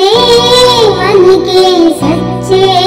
से मन के सच्चे